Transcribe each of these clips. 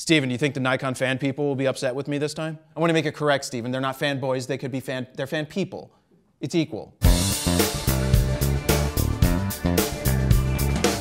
Steven, do you think the Nikon fan people will be upset with me this time? I want to make it correct, Steven. They're not fanboys, they could be fan they're fan people. It's equal.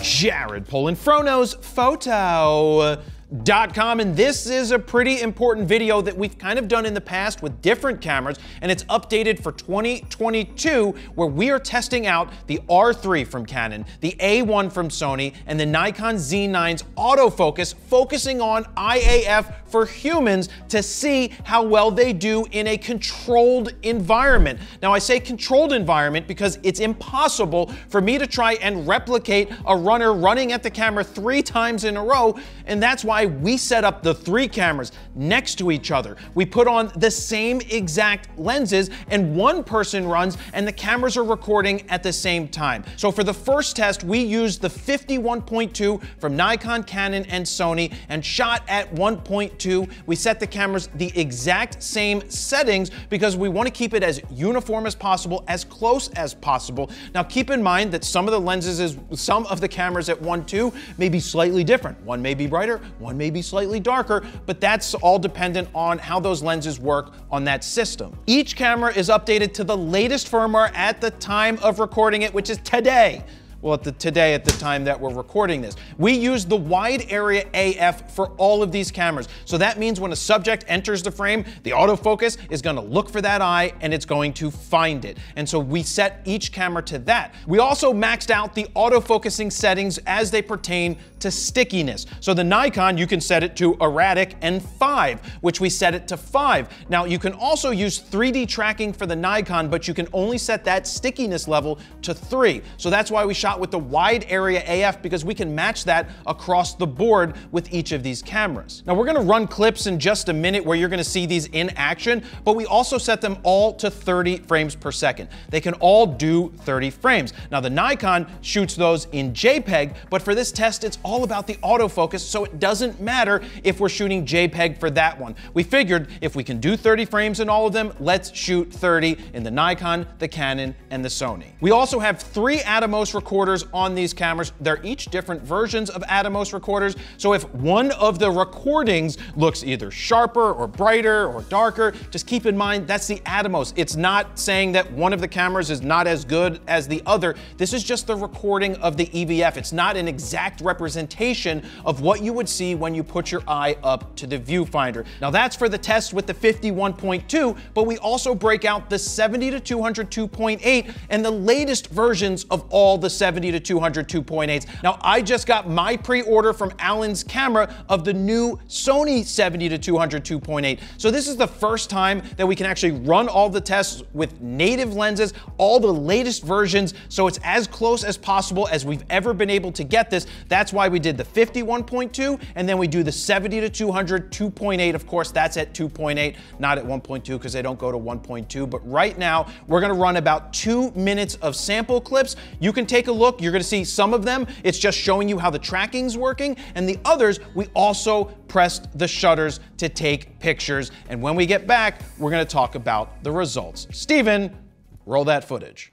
Jared Polin FroKnowsPhoto. Com, and this is a pretty important video that we've kind of done in the past with different cameras, and it's updated for 2022, where we are testing out the R3 from Canon, the A1 from Sony, and the Nikon Z9's autofocus, focusing on eye AF for humans to see how well they do in a controlled environment. Now, I say controlled environment because it's impossible for me to try and replicate a runner running at the camera three times in a row, and that's why why we set up the three cameras next to each other. We put on the same exact lenses and one person runs and the cameras are recording at the same time. So for the first test, we used the 51.2 from Nikon, Canon, and Sony and shot at 1.2. We set the cameras the exact same settings because we want to keep it as uniform as possible, as close as possible. Now keep in mind that some of the lenses is some of the cameras at 1.2 may be slightly different. One may be brighter, one one may be slightly darker, but that's all dependent on how those lenses work on that system. Each camera is updated to the latest firmware at the time of recording it, which is today well, at the, today at the time that we're recording this. We use the wide area AF for all of these cameras. So that means when a subject enters the frame, the autofocus is gonna look for that eye and it's going to find it. And so we set each camera to that. We also maxed out the autofocusing settings as they pertain to stickiness. So the Nikon, you can set it to erratic and five, which we set it to five. Now you can also use 3D tracking for the Nikon, but you can only set that stickiness level to three. So that's why we shot shot with the wide area AF because we can match that across the board with each of these cameras. Now we're gonna run clips in just a minute where you're gonna see these in action, but we also set them all to 30 frames per second. They can all do 30 frames. Now the Nikon shoots those in JPEG, but for this test, it's all about the autofocus, so it doesn't matter if we're shooting JPEG for that one. We figured if we can do 30 frames in all of them, let's shoot 30 in the Nikon, the Canon, and the Sony. We also have three Atomos recorders recorders on these cameras. They're each different versions of Atomos recorders. So if one of the recordings looks either sharper or brighter or darker, just keep in mind that's the Atomos. It's not saying that one of the cameras is not as good as the other. This is just the recording of the EVF. It's not an exact representation of what you would see when you put your eye up to the viewfinder. Now that's for the test with the 51.2, but we also break out the 70 to 200 2.8 and the latest versions of all the 70 to 200 2.8s. Now, I just got my pre-order from Allen's camera of the new Sony 70 to 200 2.8. So this is the first time that we can actually run all the tests with native lenses, all the latest versions, so it's as close as possible as we've ever been able to get this. That's why we did the 51.2, and then we do the 70 to 200 2.8. Of course, that's at 2.8, not at 1.2 because they don't go to 1.2. But right now, we're gonna run about two minutes of sample clips. You can take a look, you're gonna see some of them, it's just showing you how the tracking's working, and the others, we also pressed the shutters to take pictures. And when we get back, we're gonna talk about the results. Steven, roll that footage.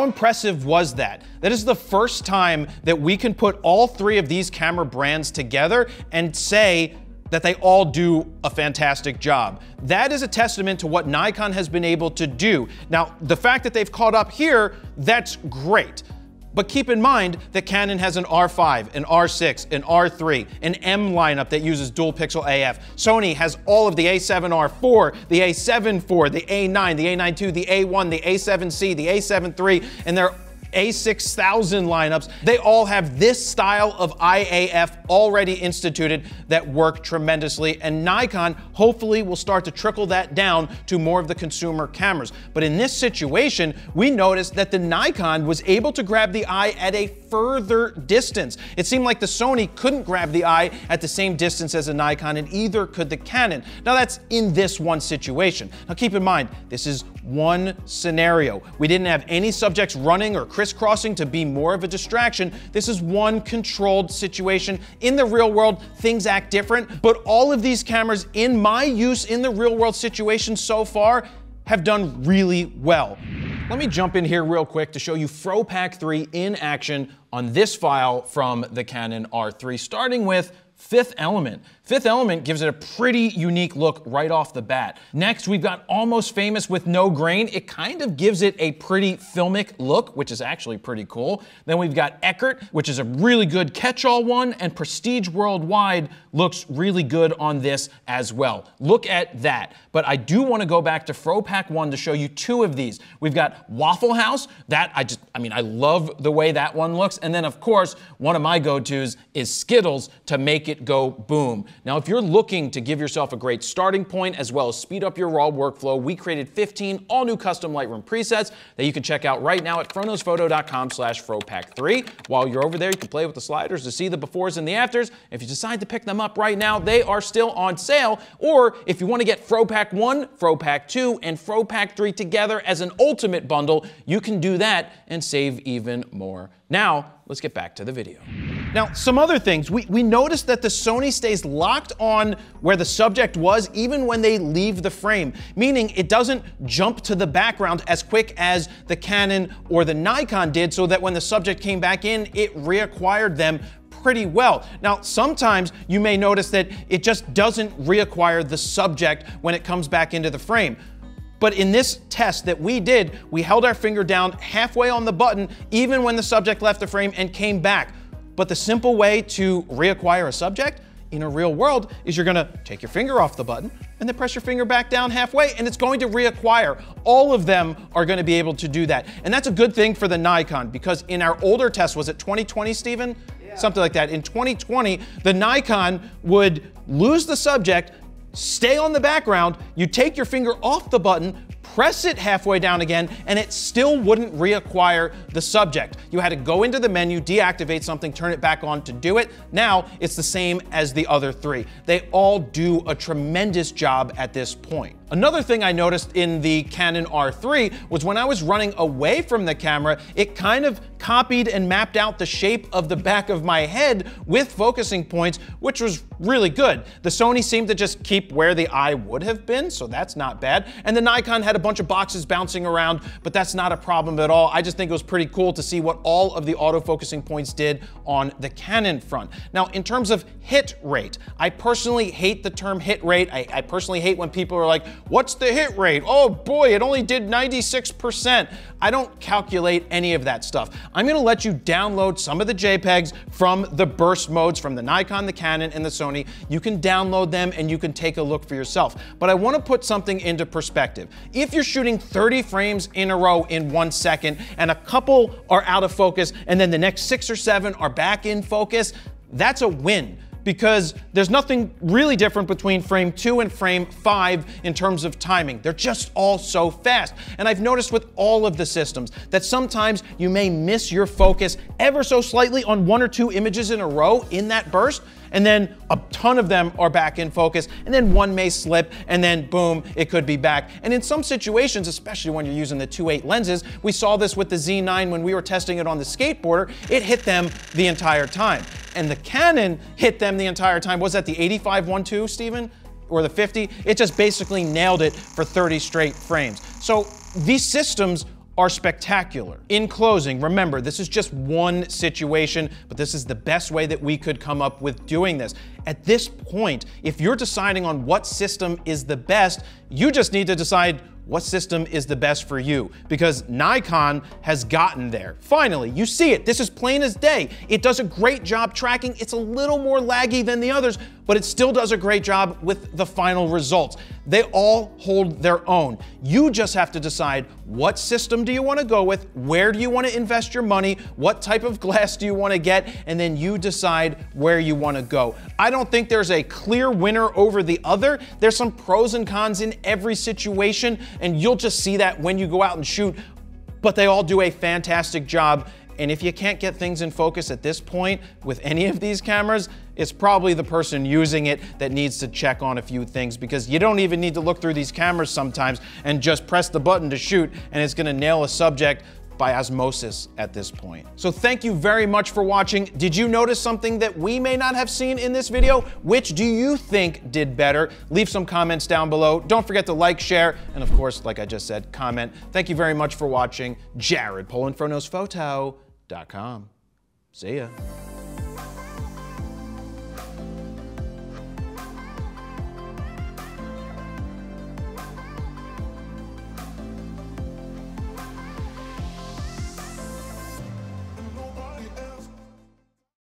How impressive was that? That is the first time that we can put all three of these camera brands together and say that they all do a fantastic job. That is a testament to what Nikon has been able to do. Now, the fact that they've caught up here, that's great. But keep in mind that Canon has an R5, an R6, an R3, an M lineup that uses dual pixel AF. Sony has all of the A7R4, the A7 IV, the A9, the A9 II, the A1, the A7C, the A7 III, and their a6000 lineups, they all have this style of eye AF already instituted that work tremendously, and Nikon hopefully will start to trickle that down to more of the consumer cameras. But in this situation, we noticed that the Nikon was able to grab the eye at a further distance. It seemed like the Sony couldn't grab the eye at the same distance as a Nikon, and either could the Canon. Now that's in this one situation. Now keep in mind, this is one scenario. We didn't have any subjects running or crisscrossing to be more of a distraction. This is one controlled situation. In the real world, things act different, but all of these cameras in my use in the real world situation so far have done really well. Let me jump in here real quick to show you FroPack 3 in action on this file from the Canon R3, starting with Fifth Element. Fifth Element gives it a pretty unique look right off the bat. Next, we've got Almost Famous with no grain. It kind of gives it a pretty filmic look, which is actually pretty cool. Then we've got Eckert, which is a really good catch-all one, and Prestige Worldwide looks really good on this as well. Look at that. But I do want to go back to Fropack 1 to show you two of these. We've got Waffle House. That I just, I mean, I love the way that one looks. And then, of course, one of my go-tos is Skittles to make it go boom. Now, if you're looking to give yourself a great starting point as well as speed up your raw workflow, we created 15 all new custom Lightroom presets that you can check out right now at froknowsphoto.com slash FroPack3. While you're over there, you can play with the sliders to see the befores and the afters. If you decide to pick them up right now, they are still on sale. Or if you want to get Fropack 1, Fropack 2, and Fropack 3 together as an ultimate bundle, you can do that and save even more. Now, let's get back to the video. Now, some other things. We, we noticed that the Sony stays locked on where the subject was even when they leave the frame, meaning it doesn't jump to the background as quick as the Canon or the Nikon did, so that when the subject came back in, it reacquired them pretty well. Now, sometimes you may notice that it just doesn't reacquire the subject when it comes back into the frame. But in this test that we did, we held our finger down halfway on the button, even when the subject left the frame and came back. But the simple way to reacquire a subject in a real world is you're gonna take your finger off the button and then press your finger back down halfway and it's going to reacquire. All of them are gonna be able to do that. And that's a good thing for the Nikon because in our older test, was it 2020, Stephen? Yeah. Something like that. In 2020, the Nikon would lose the subject, stay on the background, you take your finger off the button, press it halfway down again, and it still wouldn't reacquire the subject. You had to go into the menu, deactivate something, turn it back on to do it. Now it's the same as the other three. They all do a tremendous job at this point. Another thing I noticed in the Canon R3 was when I was running away from the camera, it kind of copied and mapped out the shape of the back of my head with focusing points, which was really good. The Sony seemed to just keep where the eye would have been, so that's not bad. And the Nikon had a bunch of boxes bouncing around, but that's not a problem at all. I just think it was pretty cool to see what all of the autofocusing points did on the Canon front. Now, in terms of hit rate, I personally hate the term hit rate. I, I personally hate when people are like, What's the hit rate? Oh boy, it only did 96%. I don't calculate any of that stuff. I'm gonna let you download some of the JPEGs from the burst modes from the Nikon, the Canon, and the Sony. You can download them and you can take a look for yourself. But I wanna put something into perspective. If you're shooting 30 frames in a row in one second and a couple are out of focus and then the next six or seven are back in focus, that's a win because there's nothing really different between frame two and frame five in terms of timing. They're just all so fast. And I've noticed with all of the systems that sometimes you may miss your focus ever so slightly on one or two images in a row in that burst, and then a ton of them are back in focus, and then one may slip, and then boom, it could be back. And in some situations, especially when you're using the 2.8 lenses, we saw this with the Z9 when we were testing it on the skateboarder, it hit them the entire time. And the Canon hit them the entire time. Was that the 8512, Stephen? Or the 50? It just basically nailed it for 30 straight frames. So these systems are spectacular. In closing, remember, this is just one situation, but this is the best way that we could come up with doing this. At this point, if you're deciding on what system is the best, you just need to decide what system is the best for you because Nikon has gotten there. Finally, you see it. This is plain as day. It does a great job tracking. It's a little more laggy than the others, but it still does a great job with the final results. They all hold their own. You just have to decide what system do you want to go with, where do you want to invest your money, what type of glass do you want to get, and then you decide where you want to go. I don't think there's a clear winner over the other. There's some pros and cons in every situation, and you'll just see that when you go out and shoot, but they all do a fantastic job. And if you can't get things in focus at this point with any of these cameras, it's probably the person using it that needs to check on a few things because you don't even need to look through these cameras sometimes and just press the button to shoot and it's gonna nail a subject by osmosis at this point. So thank you very much for watching. Did you notice something that we may not have seen in this video? Which do you think did better? Leave some comments down below. Don't forget to like, share, and of course, like I just said, comment. Thank you very much for watching. Jared, Polin FroKnowsPhoto.com. See ya.